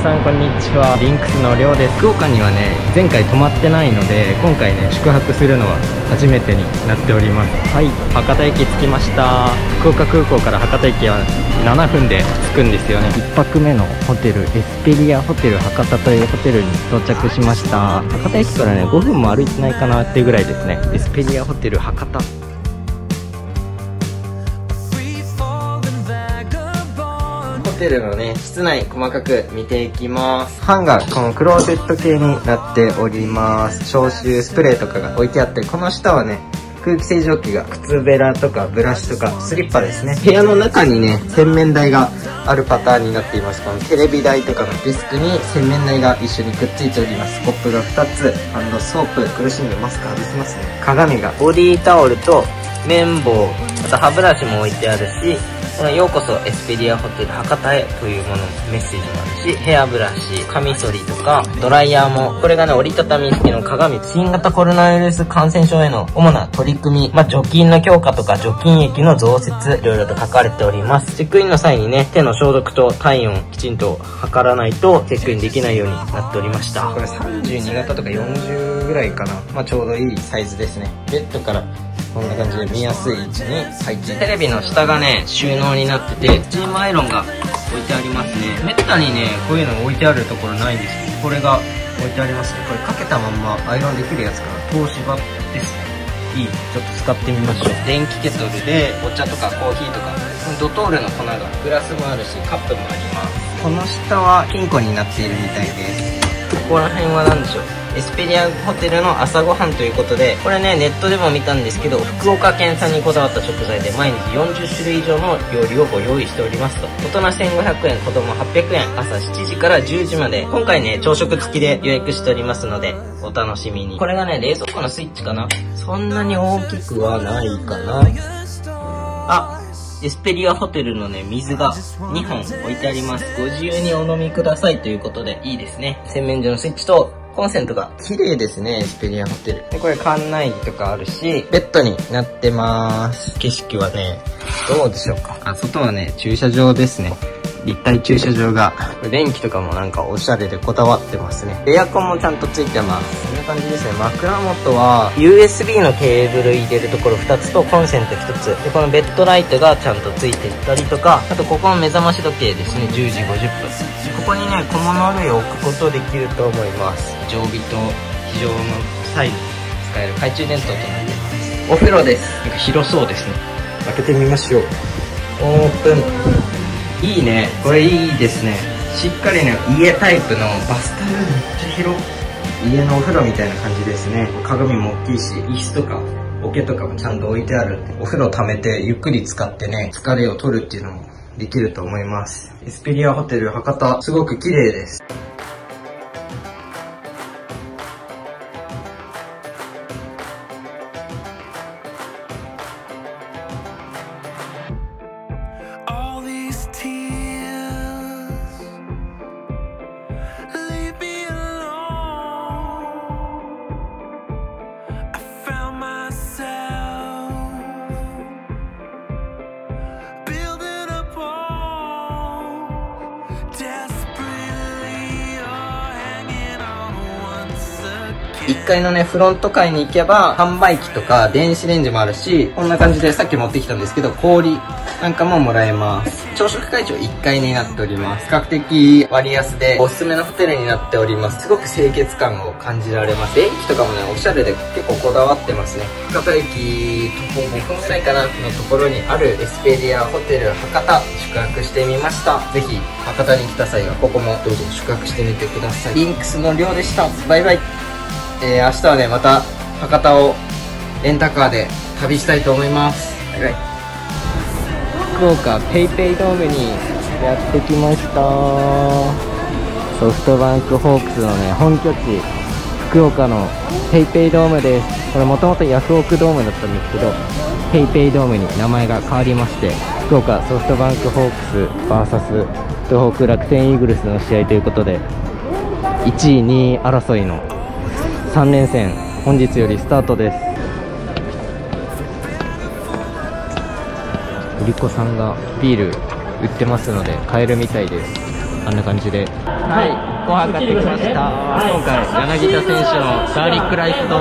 にちは。リンクスのりょうです。福岡にはね前回泊まってないので今回ね宿泊するのは初めてになっております。はい。博多駅着きました。福岡空港から博多駅は7分で着くんですよね。1泊目のホテルエスペリアホテル博多というホテルに到着しました。博多駅からね5分も歩いてないかなっていうぐらいですね。エスペリアホテル博多テルのね、室内細かく見ていきます。ハンガー、このクローゼット系になっております。消臭スプレーとかが置いてあって、この下はね、空気清浄機が靴べらとかブラシとかスリッパですね部屋の中にね洗面台があるパターンになっていますこのテレビ台とかのデスクに洗面台が一緒にくっついておりますコップが2つソープ苦しんでますか外せますね鏡がボディータオルと綿棒あと歯ブラシも置いてあるしこのようこそエスペリアホテル博多へというもののメッセージもあるし、ヘアブラシ、カミソリとか、ドライヤーも、これがね、折りたたみ式の鏡、新型コロナウイルス感染症への主な取り組み、まあ、除菌の強化とか除菌液の増設、いろいろと書かれております。チェックインの際にね、手の消毒と体温きちんと測らないとチェックインできないようになっておりました。これ32型とか40ぐらいかな。まあ、ちょうどいいサイズですね。ベッドからこんな感じで見やすい位置に配置テレビの下がね収納になっててスチームアイロンが置いてありますね。めったにねこういうの置いてあるところないんです。けどこれが置いてありますね。これかけたまんまアイロンできるやつから東芝です。いい。ちょっと使ってみましょう。電気ケトルでお茶とかコーヒーとか。ドトールの粉がグラスもあるしカップもあります。この下は金庫になっているみたいです。ここら辺は何でしょう？エスペリアホテルの朝ごはんということでこれねネットでも見たんですけど福岡県産にこだわった食材で毎日40種類以上の料理をご用意しておりますと。大人1500円子供800円朝7時から10時まで。今回ね朝食付きで予約しておりますのでお楽しみに。これがね冷蔵庫のスイッチかな。そんなに大きくはないかな。あエスペリアホテルのね、水が2本置いてあります。ご自由にお飲みくださいということで、いいですね。洗面所のスイッチとコンセントが綺麗ですね、エスペリアホテル。で、これ館内着とかあるし、ベッドになってます。景色はね、どうでしょうか？あ、外はね、駐車場ですね。立体駐車場が、電気とかもなんかおしゃれでこだわってますね。エアコンもちゃんとついてます。こんな感じですね。枕元は、USB のケーブル入れるところ2つとコンセント1つ。で、このベッドライトがちゃんとついてたりとか、あとここの目覚まし時計ですね、10時50分。ここにね、小物類を置くことできると思います。常備と非常のサイズ使える懐中電灯となっています。お風呂です。なんか広そうですね。開けてみましょう。オープン。いいねこれいいですねしっかりね家タイプのバスタブめっちゃ広家のお風呂みたいな感じですね鏡も大きいし椅子とか桶とかもちゃんと置いてあるお風呂溜めてゆっくり使ってね疲れを取るっていうのもできると思います。エスペリアホテル博多すごく綺麗です。1階のね、フロント階に行けば、販売機とか電子レンジもあるし、こんな感じでさっき持ってきたんですけど、氷なんかももらえます。朝食会長1階になっております。比較的割安でおすすめのホテルになっております。すごく清潔感を感じられます。電気とかもね、おしゃれで結構こだわってますね。博多駅徒歩5分ぐらいかなのところにあるエスペリアホテル博多宿泊してみました。ぜひ博多に来た際はここもどうぞ宿泊してみてください。リンクスの寮でした。バイバイ。えー、明日はね、また博多をレンタカーで旅したいと思います。バイバイ。福岡ペイペイドームにやってきました。ソフトバンクホークスのね、本拠地、福岡のペイペイドームです。これもともとヤフオクドームだったんですけど、ペイペイドームに名前が変わりまして、福岡ソフトバンクホークス VS 東北楽天イーグルスの試合ということで、1位2位争いの3連戦本日よりスタートです。売り子さんがビール売ってますので買えるみたいです。あんな感じで。はい。ご飯買ってきました。今回、柳田選手のガーリックライス丼